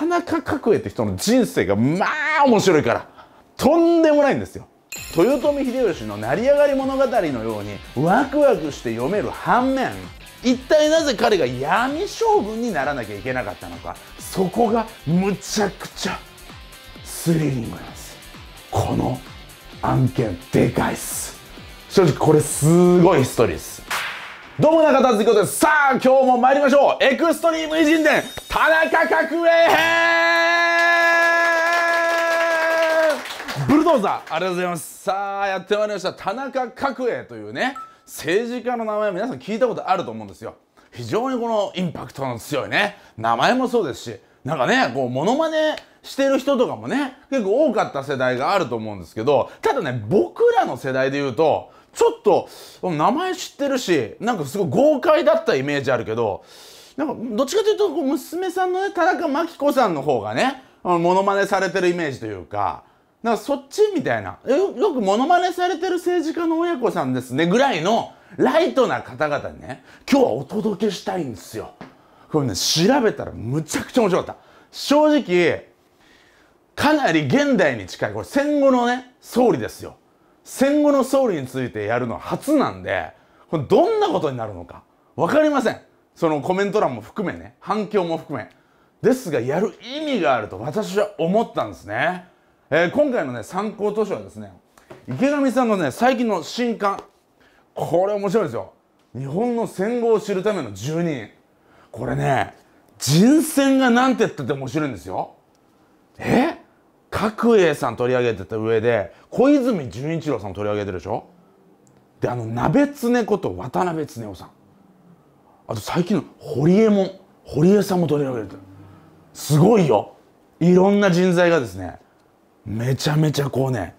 田中角栄って人の人生がまあ面白いからとんでもないんですよ。豊臣秀吉の成り上がり物語のようにワクワクして読める反面一体なぜ彼が闇将軍にならなきゃいけなかったのかそこがむちゃくちゃスリリングなんです。この案件でかいっす。正直これすごいストーリーです。どうも中田敦彦です。さあ今日も参りましょう。エクストリーム偉人伝田中角栄編。ブルドーザーありがとうございます。さあやってまいりました。田中角栄というね政治家の名前皆さん聞いたことあると思うんですよ。非常にこのインパクトの強いね名前もそうですしなんかねこうモノマネしてる人とかもね結構多かった世代があると思うんですけどただね僕らの世代で言うとちょっと名前知ってるしなんかすごい豪快だったイメージあるけどなんかどっちかというと娘さんのね田中真紀子さんの方がねモノマネされてるイメージというかなんかそっちみたいなよよくモノマネされてる政治家の親子さんですねぐらいのライトな方々にね今日はお届けしたいんですよ。これね調べたらむちゃくちゃ面白かった。正直かなり現代に近いこれ戦後のね総理ですよ。戦後の総理についてやるのは初なんでどんなことになるのか分かりません。そのコメント欄も含めね反響も含め。ですがやる意味があると私は思ったんですね、えー、今回のね参考図書はですね池上さんのね最近の新刊これ面白いですよ。日本の戦後を知るための住人。これね人選が何て言ってて面白いんですよ。え角栄さん取り上げてた上で小泉純一郎さんも取り上げてるでしょ？であの鍋常こと渡辺恒夫さん。あと最近の堀江門堀江さんも取り上げてる。すごいよ。いろんな人材がですねめちゃめちゃこうね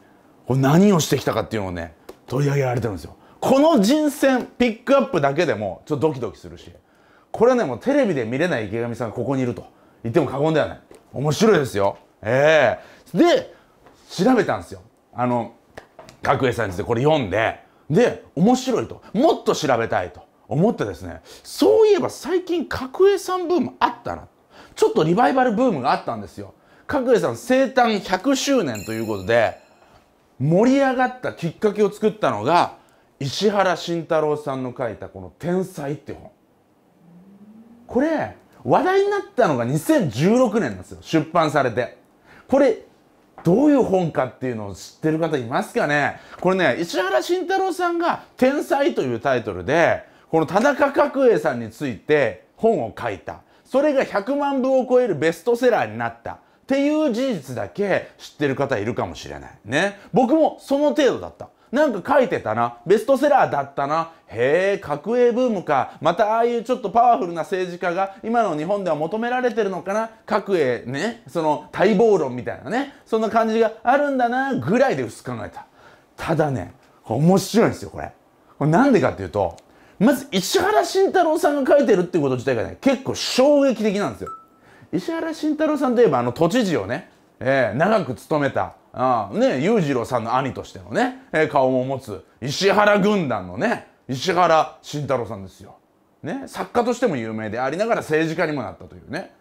これ何をしてきたかっていうのをね取り上げられてるんですよ。この人選ピックアップだけでもちょっとドキドキするしこれはねもうテレビで見れない池上さんがここにいると言っても過言ではない。面白いですよ。ええ。ー、で調べたんですよ。あの角栄さんについてこれ読んでで面白いと。もっと調べたいと。思ってですねそういえば最近角栄さんブームあったな。ちょっとリバイバルブームがあったんですよ。角栄さん生誕100周年ということで盛り上がったきっかけを作ったのが石原慎太郎さんの書いたこの「天才」って本。これ話題になったのが2016年なんですよ。出版されて。これどういう本かっていうのを知ってる方いますかね。これね石原慎太郎さんが「天才」というタイトルでこの田中角栄さんについて本を書いた。それが100万部を超えるベストセラーになった。っていう事実だけ知ってる方いるかもしれない。ね。僕もその程度だった。なんか書いてたな。ベストセラーだったな。へえ角栄ブームか。またああいうちょっとパワフルな政治家が今の日本では求められてるのかな。角栄ね。その待望論みたいなね。そんな感じがあるんだなぐらいで薄く考えた。ただね面白いんですよこれ。これなんでかっていうとまず石原慎太郎さんが書いてるってこと自体がね結構衝撃的なんですよ。石原慎太郎さんといえばあの都知事をね、えー、長く務めたあね裕次郎さんの兄としてのね、えー、顔も持つ石原軍団のね石原慎太郎さんですよ。ね、作家としても有名でありながら政治家にもなったというね。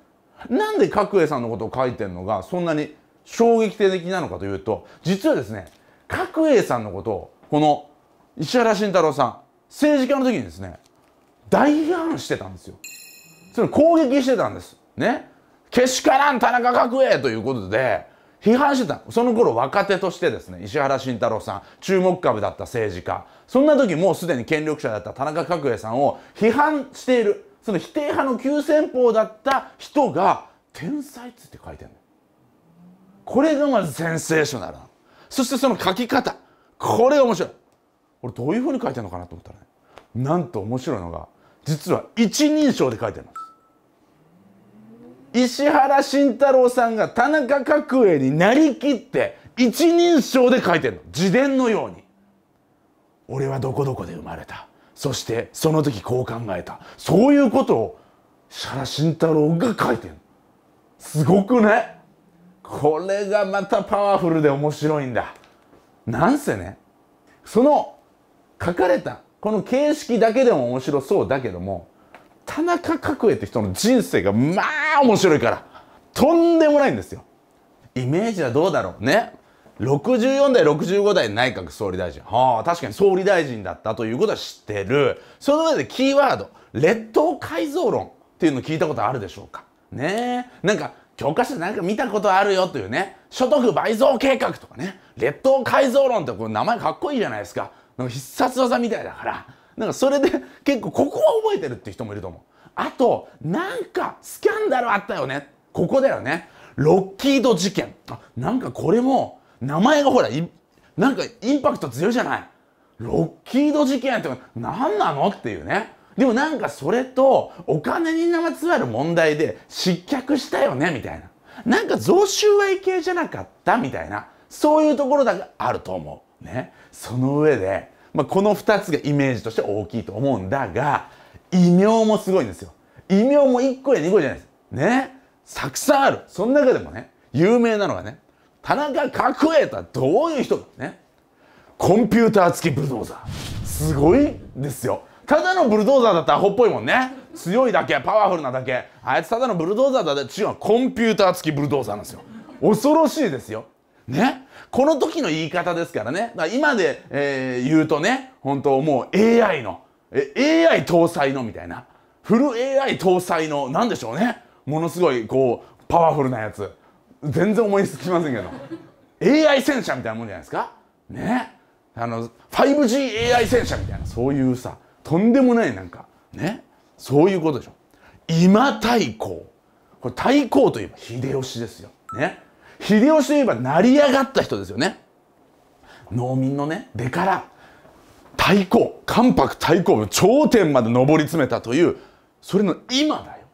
なんで角栄さんのことを書いてるのがそんなに衝撃的なのかというと実はですね角栄さんのことをこの石原慎太郎さん政治家の時にですね大批判してたんですよ。それ攻撃してたんです。ね。けしからん田中角栄ということで批判してた。その頃若手としてですね石原慎太郎さん注目株だった政治家。そんな時もうすでに権力者だった田中角栄さんを批判している。その否定派の急先鋒だった人が「天才」っつって書いてるの。これがまずセンセーショナルなの。そしてその書き方。これ面白い。俺どういうふうに書いてるのかなと思ったらね。なんと面白いのが実は一人称で書いてるんです。石原慎太郎さんが田中角栄になりきって一人称で書いてるの。自伝のように。俺はどこどこで生まれた。そしてその時こう考えた。そういうことを石原慎太郎が書いてるすごくね。これがまたパワフルで面白いんだ。なんせねその書かれたこの形式だけでも面白そうだけども田中角栄って人の人生がまあ面白いから。とんでもないんですよ。イメージはどうだろうね。64代65代内閣総理大臣。はあ確かに総理大臣だったということは知ってる。その上でキーワード列島改造論っていうの聞いたことあるでしょうか。ね。えなんか教科書でなんか見たことあるよというね。所得倍増計画とかね。列島改造論ってこれ名前かっこいいじゃないですか。なんか必殺技みたいだから。なんかそれで結構ここは覚えてるって人もいると思う。あとなんかスキャンダルあったよね。ここだよね。ロッキード事件。あなんかこれも名前がほらなんかインパクト強いじゃない。ロッキード事件って何なのっていうね。でもなんかそれとお金にまつわる問題で失脚したよねみたいな。なんか贈収賄系じゃなかったみたいな。そういうところだがあると思う。ね。その上で、まあ、この2つがイメージとして大きいと思うんだが異名もすごいんですよ。異名も1個や2個じゃないです。ね。たくさんある。その中でもね有名なのがね田中角栄とはどういう人かね。コンピューター付きブルドーザー。すごいですよ。ただのブルドーザーだったらアホっぽいもんね。強いだけパワフルなだけ。あいつただのブルドーザーだって違うコンピューター付きブルドーザーなんですよ。恐ろしいですよ。ね。この時の言い方ですからね。今で、えー、言うとね本当もう AI の。え AI 搭載のみたいな。フル AI 搭載の何でしょうね。ものすごいこうパワフルなやつ。全然思いつきませんけど。AI 戦車みたいなもんじゃないですか。ね。あの 5GAI 戦車みたいな。そういうさとんでもないなんか。ね。そういうことでしょ。今太閤これ太閤といえば秀吉ですよ。ね。秀吉といえば成り上がった人ですよね。農民のね出から太閤関白太閤の頂点まで上り詰めたというそれの今だよ。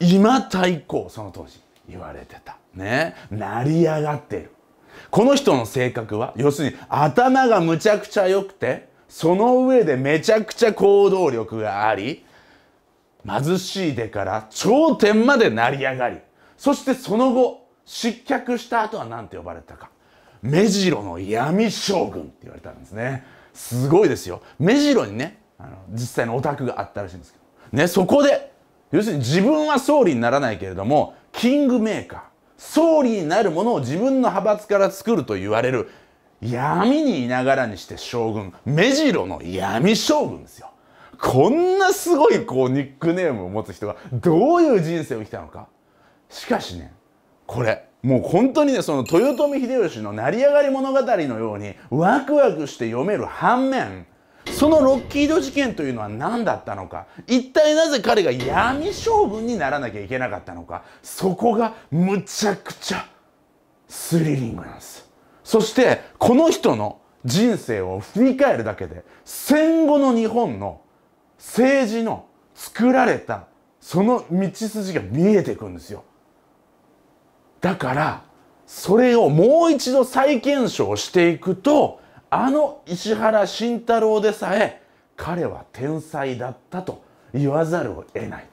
今太閤その当時言われてた。ね。成り上がってる。この人の性格は要するに頭がむちゃくちゃ良くてその上でめちゃくちゃ行動力があり貧しい出から頂点まで成り上がりそしてその後失脚した後は何て呼ばれたか。目白の闇将軍って言われたんですね。すごいですよ。目白にねあの実際のお宅があったらしいんですけど。ねそこで要するに自分は総理にならないけれどもキングメーカー総理になるものを自分の派閥から作ると言われる闇にいながらにして将軍目白の闇将軍ですよ。こんなすごいこうニックネームを持つ人がどういう人生を生きたのか。しかしねこれ。もう本当にねその豊臣秀吉の成り上がり物語のようにワクワクして読める反面そのロッキード事件というのは何だったのか。一体なぜ彼が闇将軍にならなきゃいけなかったのか。そこがむちゃくちゃスリリングなんです。そしてこの人の人生を振り返るだけで戦後の日本の政治の作られたその道筋が見えてくるんですよ。だからそれをもう一度再検証していくとあの石原慎太郎でさえ彼は天才だったと言わざるを得ない。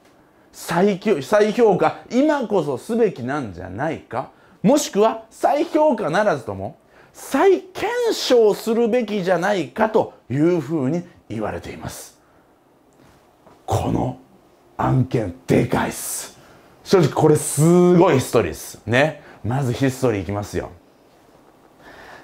再再評価今こそすべきなんじゃないか。もしくは再評価ならずとも再検証するべきじゃないかというふうに言われています。この案件でかいっす。正直これすごいヒストリーですね。まずヒストリーいきますよ。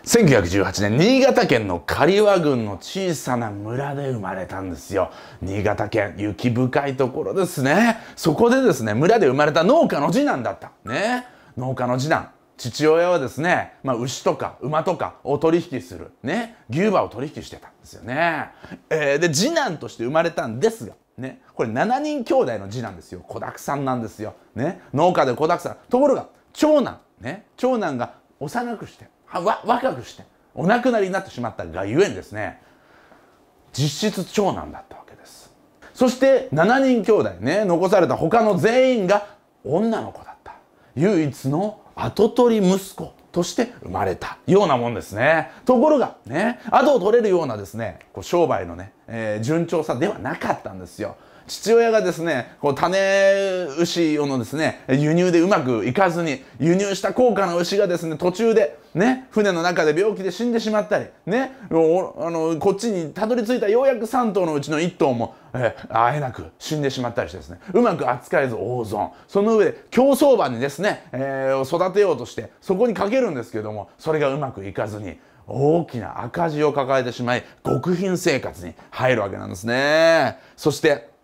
1918年新潟県の刈羽郡の小さな村で生まれたんですよ。新潟県雪深いところですね。そこでですね村で生まれた農家の次男だった。ね。農家の次男。父親はですね、まあ、牛とか馬とかを取引する、ね、牛馬を取引してたんですよね、えー、で次男として生まれたんですがね、これ7人兄弟の次男ですよ。子だくさんなんですよ、ね、農家で子だくさん。ところが長男、ね、長男が幼くしてわ若くしてお亡くなりになってしまったがゆえにですね。実質長男だったわけです。そして7人兄弟。ね。残された他の全員が女の子だった。唯一の跡取り息子。として生まれたようなもんですね。ところがね後を取れるようなですねこう商売のね、えー、順調さではなかったんですよ。父親がですねこう種牛のですね輸入でうまくいかずに輸入した高価な牛がですね途中でね船の中で病気で死んでしまったりねあのこっちにたどり着いたようやく3頭のうちの1頭も、え会えなく死んでしまったりしてですねうまく扱えず大損。その上で競走馬にですね、えー、育てようとしてそこにかけるんですけどもそれがうまくいかずに大きな赤字を抱えてしまい極貧生活に入るわけなんですね。そして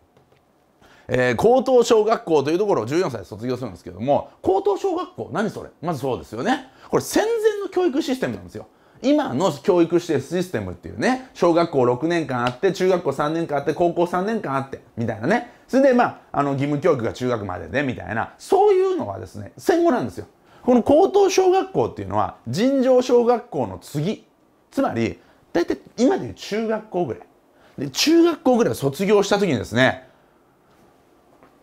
えー、高等小学校というところを14歳で卒業するんですけども高等小学校何それ？まずそうですよね。これ戦前の教育システムなんですよ。今の教育システムっていうね小学校6年間あって中学校3年間あって高校3年間あってみたいなね。それでまああの義務教育が中学まででみたいな。そういうのはですね戦後なんですよ。この高等小学校っていうのは尋常小学校の次。つまり大体今でいう中学校ぐらい。で中学校ぐらい卒業した時にですね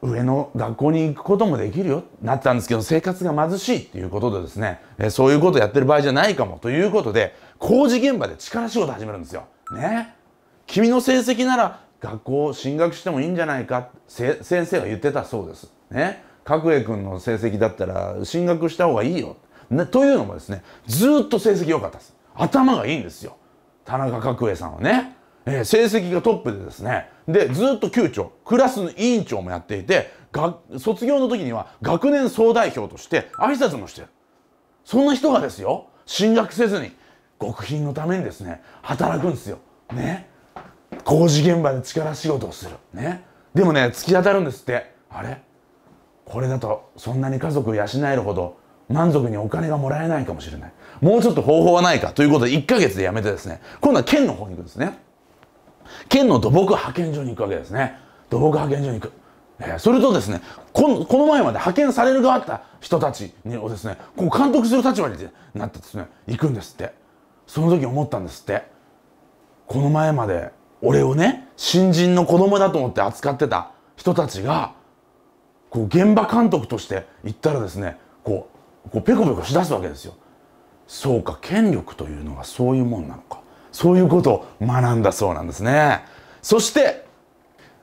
上の学校に行くこともできるよなったんですけど生活が貧しいっていうことでですねえそういうことやってる場合じゃないかもということで工事現場で力仕事始めるんですよ。ね君の成績なら学校進学してもいいんじゃないか先生は言ってたそうです。ね角栄君の成績だったら進学した方がいいよ。ね、というのもですねずっと成績良かったです頭がいいんですよ田中角栄さんはね、えー、成績がトップでですねでずっと級長クラスの委員長もやっていて卒業の時には学年総代表として挨拶もしてる。そんな人がですよ進学せずに極貧のためにですね働くんですよ。ね。工事現場で力仕事をする。ね。でもね突き当たるんですって。あれ？これだとそんなに家族を養えるほど満足にお金がもらえないかもしれない。もうちょっと方法はないかということで1ヶ月で辞めてですね今度は県の方に行くんですね。県の土木派遣所に行くわけですね。土木派遣所に行く、えー、それとですねこのこの前まで派遣される側だった人たちをですねこう監督する立場になってですね行くんですって。その時思ったんですって。この前まで俺をね新人の子供だと思って扱ってた人たちがこう現場監督として行ったらですねこうこうペコペコしだすわけですよ。そうか権力というのはそういうもんなのか。そういうことを学んだそうなんですねそして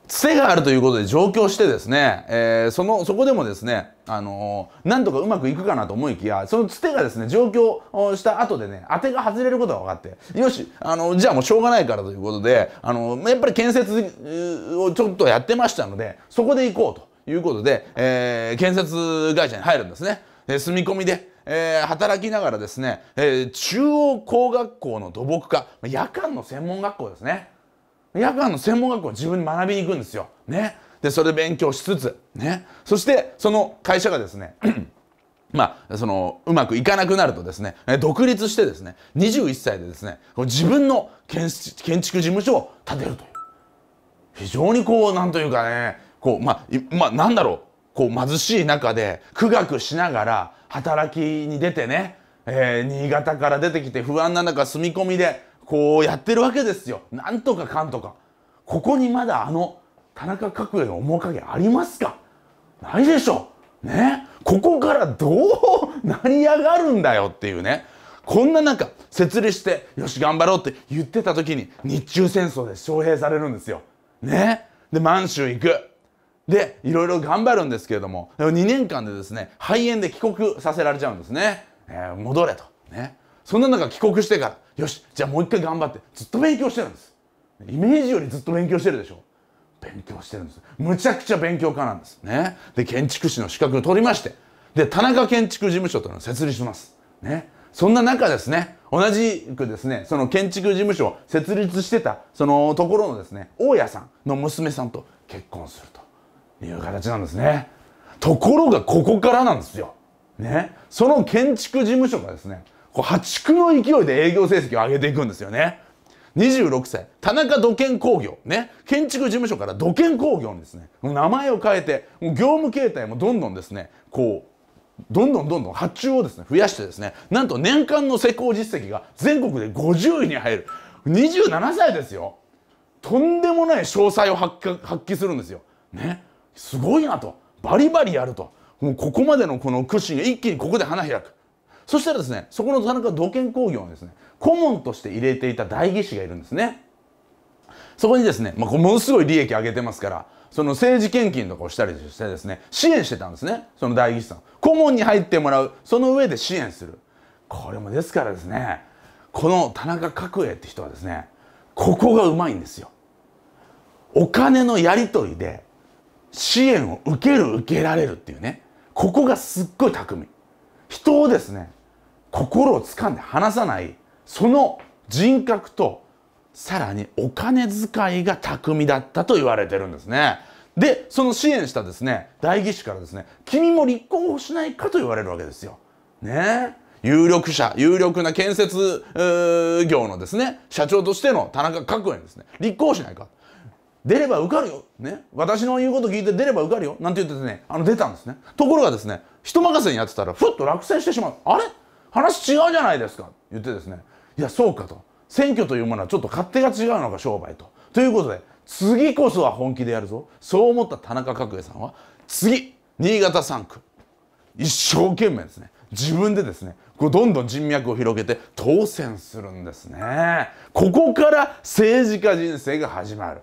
つてがあるということで上京してですね、えー、そのそこでもですね、あのー、なんとかうまくいくかなと思いきやそのつてがですね上京した後でね当てが外れることが分かってよし、あのー、じゃあもうしょうがないからということで、あのやっぱり建設をちょっとやってましたのでそこで行こうと。いうことで、えー、建設会社に入るんですね。え住み込みで、えー、働きながらですね、えー、中央工学校の土木科夜間の専門学校ですね。夜間の専門学校自分に学びに行くんですよ。ね、でそれ勉強しつつ、ね、そしてその会社がですね まあ、そのうまくいかなくなるとですね独立してですね21歳でですね自分の建築事務所を建てるという。非常にこうなんというかねこうまあ、まあ、なんだろう。こう貧しい中で苦学しながら働きに出てね、えー、新潟から出てきて不安な中住み込みでこうやってるわけですよ。なんとかかんとか。ここにまだあの田中角栄の面影ありますか？ないでしょ。ね？ここからどう成り上がるんだよっていうね。こんな中設立してよし頑張ろうって言ってた時に日中戦争で招聘されるんですよ。ね？で満州行く。でいろいろ頑張るんですけれども2年間でですね肺炎で帰国させられちゃうんですね、えー、戻れと。ね。そんな中帰国してからよしじゃあもう一回頑張ってずっと勉強してるんです。イメージよりずっと勉強してるでしょ。勉強してるんです。むちゃくちゃ勉強家なんです。ね。で建築士の資格を取りましてで田中建築事務所というのを設立します。ね。そんな中ですね同じくですねその建築事務所を設立してたそのところのですね大家さんの娘さんと結婚すると。いう形なんですね。ところがここからなんですよ。ね。その建築事務所がですねこう破竹の勢いで営業成績を上げていくんですよね。26歳。田中土建工業。ね。建築事務所から土建工業にですね名前を変えて業務形態もどんどんですねこうどんどんどんどん発注をですね増やしてですねなんと年間の施工実績が全国で50位に入る。27歳ですよ。とんでもない詳細を発揮するんですよ。ね。すごいなと。バリバリやると。もうここまでのこの屈指が一気にここで花開く。そしたらですねそこの田中土建工業のですね顧問として入れていた代議士がいるんですね。そこにですね、まあ、ものすごい利益上げてますからその政治献金とかをしたりしてですね支援してたんですねその代議士さん。顧問に入ってもらう。その上で支援する。これもですからですねこの田中角栄って人はですねここがうまいんですよ。お金のやり取りで支援を受ける受けられるっていうね。ここがすっごい巧み。人をですね心をつかんで離さないその人格とさらにお金遣いが巧みだったと言われてるんですね。でその支援したですね代議士からですね君も立候補しないかと言われるわけですよ。ね。有力者有力な建設業のですね社長としての田中角栄ですね立候補しないか。出れば受かるよ、ね、私の言うこと聞いて出れば受かるよ。なんて言ってねあの出たんですね。ところがですね人任せにやってたらふっと落選してしまう。あれ？話違うじゃないですか。言ってですね。いやそうかと。選挙というものはちょっと勝手が違うのか商売と。ということで次こそは本気でやるぞ。そう思った田中角栄さんは次新潟3区。一生懸命ですね。自分でですねこうどんどん人脈を広げて当選するんですね。ここから政治家人生が始まる。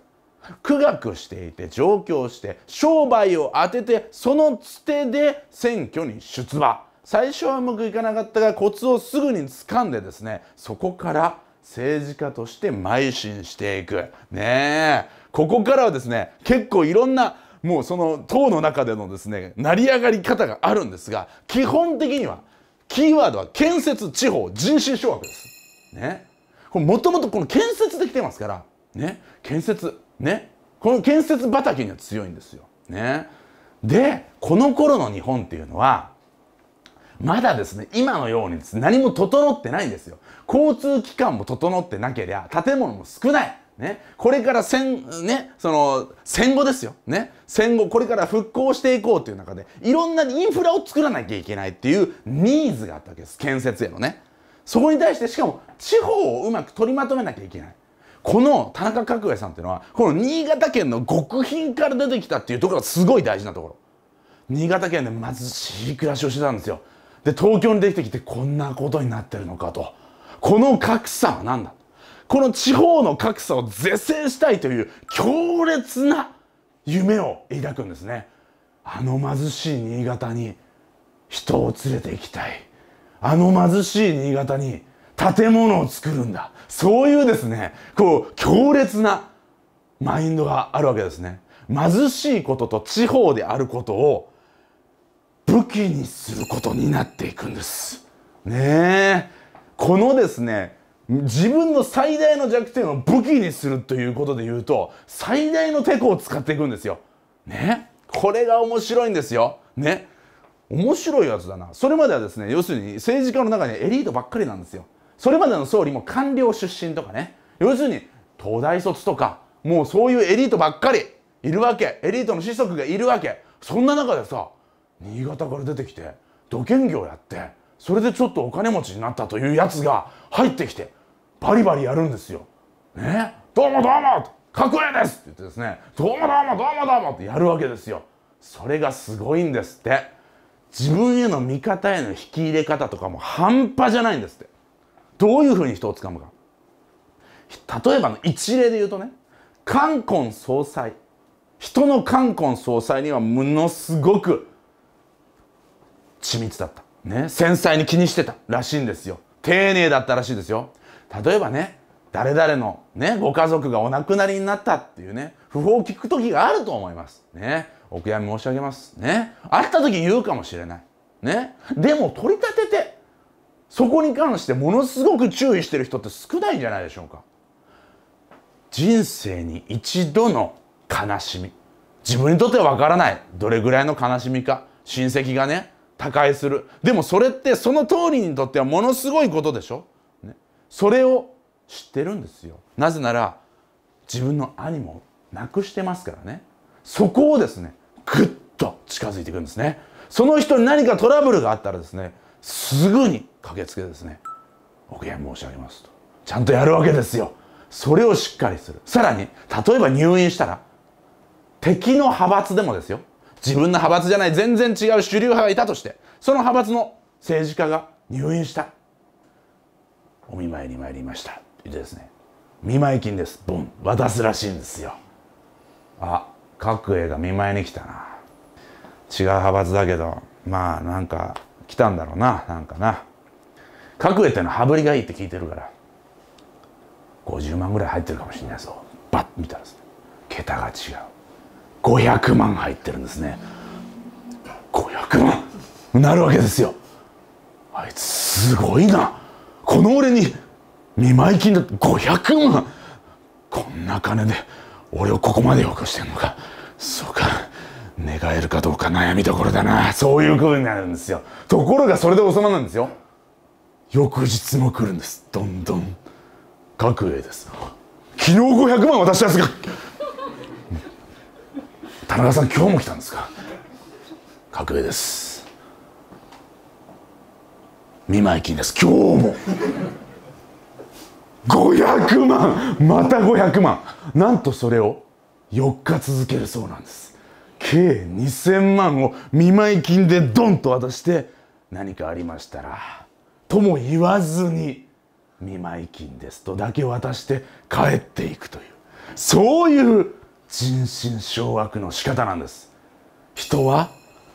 苦学していて上京して商売を当ててそのつてで選挙に出馬最初はうまくいかなかったがコツをすぐに掴んでですねそこから政治家として邁進していくねえここからはですね結構いろんなもうその党の中でのですね成り上がり方があるんですが基本的にはキーワードは建設地方人心掌握です。ね。もともとこの建設できてますからね建設ねこの建設畑には強いんですよ。ね。でこの頃の日本っていうのはまだですね今のようにです、ね、何も整ってないんですよ。交通機関も整ってなけりゃ建物も少ない。ね、これから戦,、ね、その戦後ですよ、ね、戦後これから復興していこうという中でいろんなインフラを作らなきゃいけないっていうニーズがあったわけです建設へのねそこに対してしかも地方をうまく取りまとめなきゃいけないこの田中角栄さんっていうのはこの新潟県の極貧から出てきたっていうところがすごい大事なところ。新潟県で貧しい暮らしをしてたんですよ。で東京に出てきてこんなことになってるのかと。この格差は何だ？この地方の格差を是正したいという強烈な夢を抱くんですね。あの貧しい新潟に人を連れて行きたい。あの貧しい新潟に建物を作るんだ。そういうですねこう強烈なマインドがあるわけですね。貧しいことと地方であることを武器にすることになっていくんです。ねえ。このですね自分の最大の弱点を武器にするということで言うと最大のテコを使っていくんですよ。ねこれが面白いんですよ。ね面白いやつだな。それまではですね要するに政治家の中にエリートばっかりなんですよ。それまでの総理も官僚出身とかね要するに東大卒とかもうそういうエリートばっかりいるわけエリートの子息がいるわけそんな中でさ新潟から出てきて土建業やってそれでちょっとお金持ちになったというやつが入ってきてバリバリやるんですよ。ね？どうもどうも角栄ですって言ってですねどうもどうもどうもどうもってやるわけですよ。それがすごいんですって。自分への味方への引き入れ方とかも半端じゃないんですって。どういうふうに人をつかむか。例えばの一例で言うとね冠婚総裁人の冠婚総裁にはものすごく緻密だった。ね、繊細に気にしてたらしいんですよ。丁寧だったらしいですよ。例えばね誰々のねご家族がお亡くなりになったっていうね訃報を聞く時があると思います。ねお悔やみ申し上げます。ね会った時言うかもしれない。ねでも取り立ててそこに関してものすごく注意してる人って少ないんじゃないでしょうか。人生に一度の悲しみ。自分にとってはわからない。どれぐらいの悲しみか。親戚がね他界する。でもそれってその通りにとってはものすごいことでしょ、ね、それを知ってるんですよ。なぜなら自分の兄も亡くしてますからね。そこをですねぐっと近づいていくんですね。その人に何かトラブルがあったらですねすぐに駆けつけですねお悔やみ申し上げますとちゃんとやるわけですよ。それをしっかりする。さらに例えば入院したら敵の派閥でもですよ。自分の派閥じゃない全然違う主流派がいたとしてその派閥の政治家が入院したお見舞いに参りました言ってですね見舞い金です。ボン。渡すらしいんですよ。あ角栄が見舞いに来たな。違う派閥だけどまあなんか来たんだろうな。なんかな。角栄ってのは羽振りがいいって聞いてるから50万ぐらい入ってるかもしれないぞ。バッ見たらですね桁が違う。500万入ってるんですね。500万なるわけですよ。あいつすごいな。この俺に見舞い金だ。って500万。こんな金で俺をここまでよくしてんのか。そうか。願えるかどうか悩みどころだな。そういう風になるんですよ。ところがそれで収まるんですよ。翌日も来るんです。どんどん。角栄です昨日500万渡したやつが。田中さん今日も来たんですか。角栄です。見舞い金です。今日も。500万。また500万。なんとそれを4日続けるそうなんです。計2000万を見舞い金でドンと渡して何かありましたらとも言わずに見舞い金ですとだけ渡して帰っていくという。そういう人心掌握の仕方なんです。人は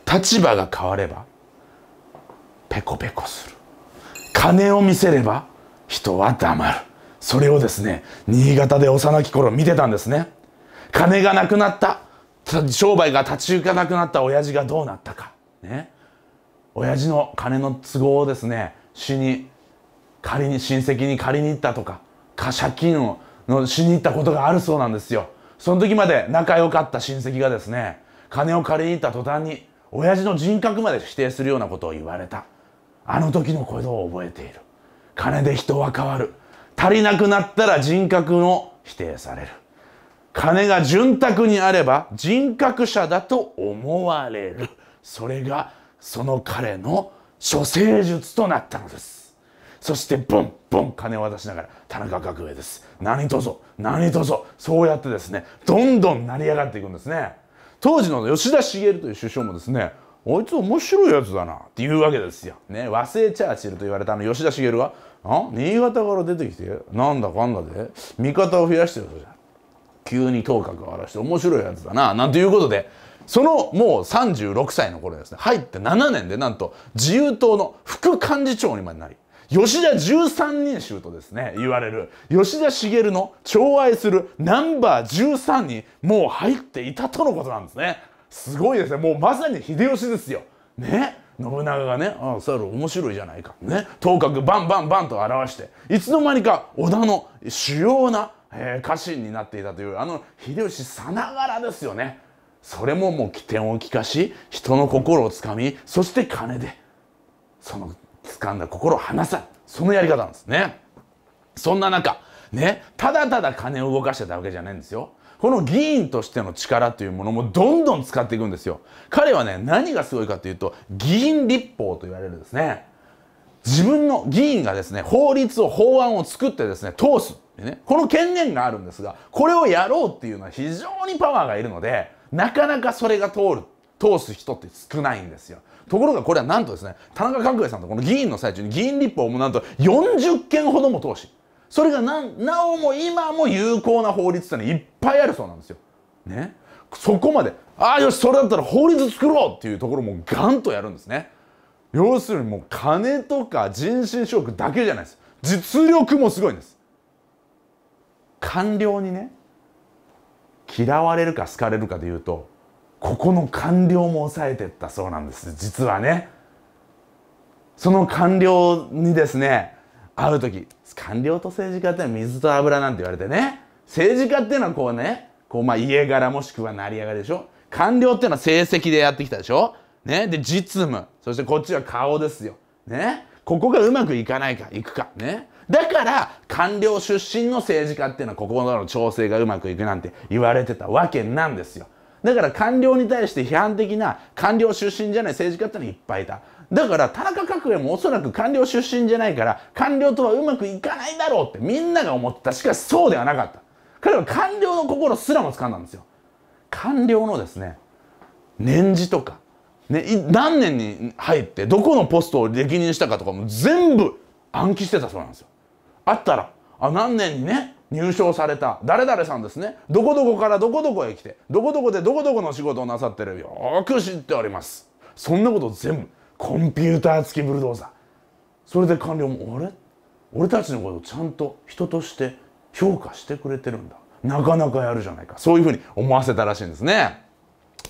立場が変わればペコペコする。金を見せれば人は黙る。それをですね新潟で幼き頃見てたんですね。金がなくなった。商売が立ち行かなくなった。親父がどうなったか。ね。親父の金の都合をですね死に借りに親戚に借りに行ったとか借金をのしに行ったことがあるそうなんですよ。その時まで仲良かった親戚がですね金を借りに行った途端に親父の人格まで否定するようなことを言われた。あの時のことを覚えている。金で人は変わる。足りなくなったら人格の否定される。金が潤沢にあれば人格者だと思われる。それがその彼の処世術となったのです。そしてボンボン金を渡しながら田中角栄です。何とぞ何とぞそうやってですねどんどん成り上がっていくんですね。当時の吉田茂という首相もですねあいつ面白いやつだなって言うわけですよ。ね、和製チャーチルと言われたあの吉田茂があ新潟から出てきてなんだかんだで味方を増やしてるじゃ。ん急に頭角を現して面白いやつだななんていうことでそのもう36歳の頃ですね。入って7年でなんと自由党の副幹事長にまでなり吉田13人衆とですね。言われる吉田茂の寵愛するナンバー13にもう入っていたとのことなんですね。すごいですね。もうまさに秀吉ですよ。ね？信長がね「ああ猿面白いじゃないか」ね？頭角バンバンバンと表していつの間にか織田の主要な、えー、家臣になっていたというあの秀吉さながらですよね。それももう起点を利かし人の心をつかみそして金でその掴んだ心を離さそのやり方なんですね。そんな中ねただただ金を動かしてたわけじゃないんですよ。この議員としての力というものもどんどん使っていくんですよ。彼はね何がすごいかというと議員立法と言われるですね。自分の議員がですね法律を法案を作ってですね通すねこの権限があるんですがこれをやろうっていうのは非常にパワーがいるのでなかなかそれが通る通す人って少ないんですよところがこれはなんとですね田中角栄さんとこの議員の最中に議員立法もなんと40件ほども通しそれがななおも今も有効な法律ってのはいっぱいあるそうなんですよ。ね。そこまでああよしそれだったら法律作ろうっていうところもガンとやるんですね。要するにもう金とか人心掌握だけじゃないです。実力もすごいんです。官僚にね嫌われるか好かれるかでいうとここの官僚も抑えてったそうなんです。実はね。その官僚にですね会う時官僚と政治家って水と油なんて言われてね。政治家っていうのはこうねこうまあ家柄もしくは成り上がりでしょ。官僚っていうのは成績でやってきたでしょ。ね。で実務。そしてこっちは顔ですよ。ね。ここがうまくいかないかいくか。ね。だから官僚出身の政治家っていうのはここの調整がうまくいくなんて言われてたわけなんですよ。だから官僚に対して批判的な官僚出身じゃない政治家ってのはいっぱいいた。だから田中角栄もおそらく官僚出身じゃないから官僚とはうまくいかないだろうってみんなが思ってた。しかしそうではなかった。彼は官僚の心すらも掴んだんですよ。官僚のですね年次とか、ね、何年に入ってどこのポストを歴任したかとかも全部暗記してたそうなんですよ。あったらあ何年にね入賞された誰々さんですね。どこどこからどこどこへ来てどこどこでどこどこの仕事をなさってるよく知っております。そんなこと全部コンピューター付きブルドーザー。それで官僚も「あれ？俺たちのことをちゃんと人として評価してくれてるんだ。なかなかやるじゃないか。そういうふうに思わせたらしいんですね。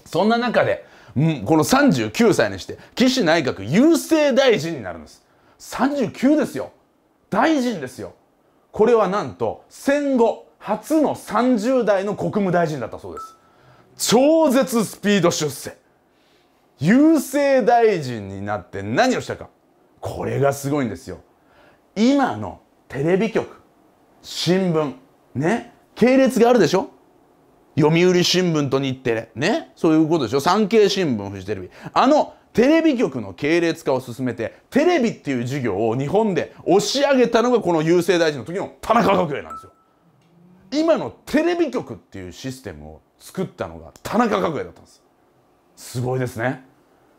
そんな中でうんこの39歳にして岸内閣郵政大臣になるんです。39ですよ。大臣ですよ。これはなんと戦後初の30代の国務大臣だったそうです。超絶スピード出世。郵政大臣になって何をしたか。これがすごいんですよ。今のテレビ局新聞ね。系列があるでしょ。読売新聞と日テレ。ね。そういうことでしょ。産経新聞フジテレビ。あのテレビ局の系列化を進めてテレビっていう事業を日本で押し上げたのがこの郵政大臣の時の田中角栄なんですよ。今のテレビ局っていうシステムを作ったのが田中角栄だったんですすごいですね。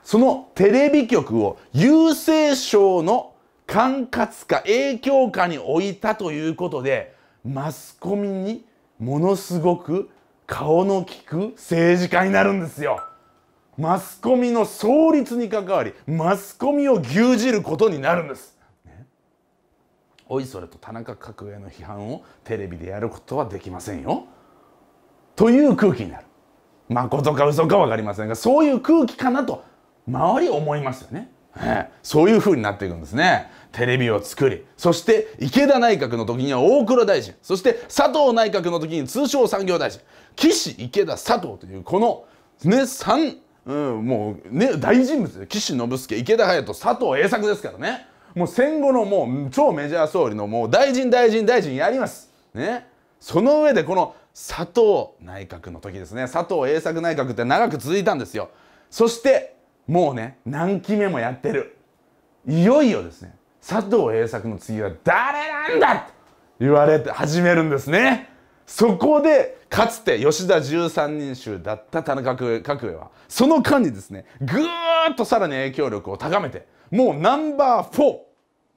そのテレビ局を郵政省の管轄下影響下に置いたということでマスコミにものすごく顔の利く政治家になるんですよ。マスコミの創立に関わりマスコミを牛耳ることになるんです。ね、おいそれと田中角栄の批判をテレビでやることはできませんよ。という空気になる。まことか嘘か分かりませんがそういう空気かなと周り思いますよね。そういう風になっていくんですね。テレビを作りそして池田内閣の時には大黒大臣そして佐藤内閣の時に通商産業大臣岸池田佐藤というこのね三、うん、もうね大人物で岸信介池田隼人佐藤栄作ですからね。もう戦後のもう超メジャー総理のもう大臣大臣大臣やります。ね。その上でこの佐藤内閣の時ですね。佐藤栄作内閣って長く続いたんですよ。そしてもうね何期目もやってる。いよいよですね。佐藤栄作の次は誰なんだと言われて始めるんですね。そこでかつて吉田13人衆だった田中角栄はその間にですねぐーっとさらに影響力を高めてもうナンバー4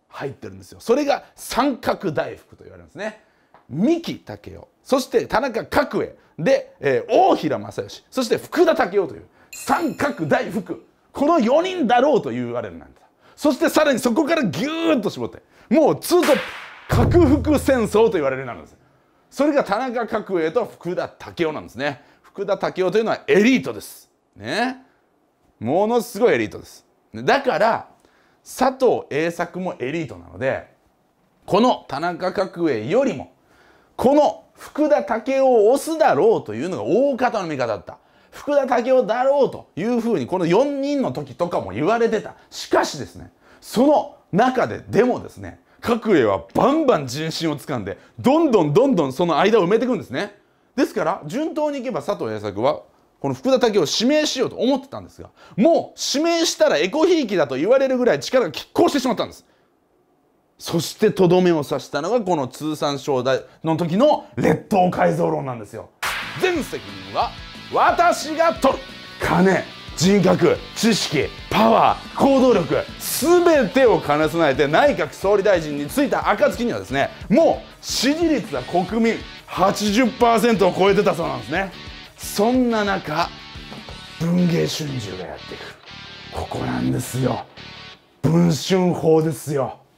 入ってるんですよ。それが三角大福と言われるんですね。三木武雄そして田中角栄で、えー、大平正義そして福田武雄という三角大福。この4人だろうと言われるなんだ。そしてさらにそこからギューッと絞ってもうツートップ核福戦争と言われるなるんです。それが田中角栄と福田武雄なんですね。福田武雄というのはエリートです。ね。ものすごいエリートです。だから佐藤栄作もエリートなのでこの田中角栄よりもこの福田武雄を押すだろうというのが大方の見方だった。福田武雄だろうというふうにこの4人の時とかも言われてた。しかしですねその中ででもですね角栄はバンバン人心をつかんでどんどんどんどんその間を埋めていくんですね。ですから順当にいけば佐藤栄作はこの福田武雄を指名しようと思ってたんですがもう指名したらエコひいきだと言われるぐらい力が拮抗してしまったんです。そしてとどめを刺したのがこの通産省代の時の列島改造論なんですよ。全責任は私が取る。金。人格知識パワー行動力全てを兼ね備えて内閣総理大臣に就いた暁にはですねもう支持率は国民80%を超えてたそうなんですね。そんな中文藝春秋がやってくる。ここなんですよ。文春法ですよ。